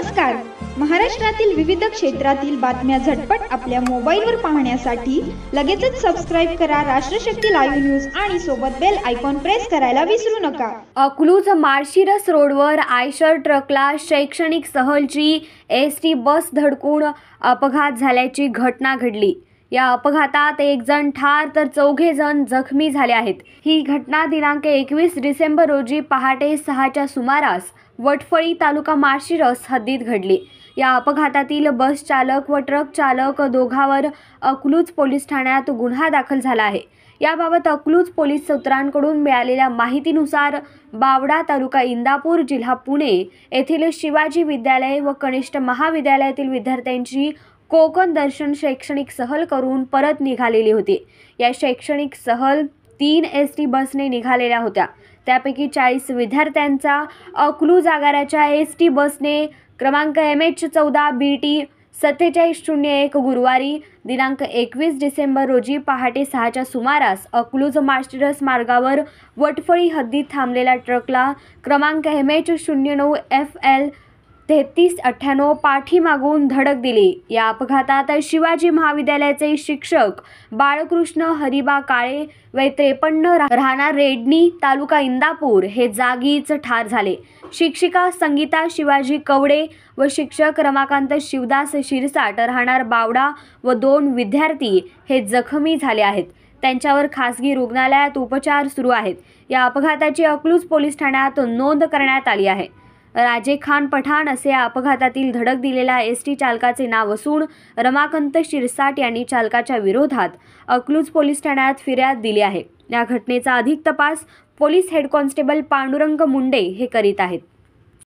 नमस्कार. महाराष्ट्रातील विविध क्षेत्रातील बातम्या झटपट आपल्या मोबाईलवर पाहण्यासाठी लगेचच सबस्क्राईब करा. राष्ट्रशक्ती लाईव्ह न्यूज आणि सोबत बेल आयकॉन प्रेस करायला विसरू नका. अकलूज माळशिरस रोडवर आयशर ट्रकला शैक्षणिक सहलची एस टी बस धडकून अपघात झाल्याची घटना घडली. या अपघातात एक जण ठार तर चौघे जण जखमी झाले आहेत. ही घटना दिनांक एकवीस डिसेंबर रोजी पहाटे सहाच्या सुमारास वटफळी तालुका माळशिरस हद्दीत घडली. या अपघातातील बस चालक व ट्रक चालक दोघांवर अकलूज पोलीस ठाण्यात गुन्हा दाखल झाला आहे. याबाबत अकलूज पोलीस सूत्रांकडून मिळालेल्या माहितीनुसार बावडा तालुका इंदापूर जिल्हा पुणे येथील शिवाजी विद्यालय व कनिष्ठ महाविद्यालयातील विद्यार्थ्यांची कोकण दर्शन शैक्षणिक सहल करून परत निघालेली होती. या शैक्षणिक सहल तीन एस टी बसने निघालेल्या होत्या. त्यापैकी चाळीस विद्यार्थ्यांचा अकलूज आगाराच्या एस टी बसने क्रमांक एम एच चौदा बी टी सत्तेचाळीस शून्य एक गुरुवारी दिनांक एकवीस डिसेंबर रोजी पहाटे सहाच्या सुमारास अकलूज मास्टरस मार्गावर वटफळी हद्दीत थांबलेल्या ट्रकला क्रमांक एम एच शून्य नऊ एफ एल तेहतीस अठ्ठ्याण्णव पाठीमागून धडक दिली. या अपघातात शिवाजी महाविद्यालयाचे शिक्षक बाळकृष्ण हरिबा काळे वय त्रेपन्न राहणार रेडणी तालुका इंदापूर हे जागीच ठार झाले. शिक्षिका संगीता शिवाजी कवडे व शिक्षक रमाकांत शिवदास शिरसाट राहणार बावडा व दोन विद्यार्थी हे जखमी झाले आहेत. त्यांच्यावर खासगी रुग्णालयात उपचार सुरू आहेत. या अपघाताची अकलूज पोलीस ठाण्यात नोंद करण्यात आली आहे. राजे खान पठाण असे या अपघातातील धडक दिलेल्या एस टी चालकाचे नाव असून रमाकांत शिरसाट यांनी चालकाच्या विरोधात अकलूज पोलीस ठाण्यात फिर्याद दिली आहे. या घटनेचा अधिक तपास police head constable Pandurang Munde हे करीत आहेत.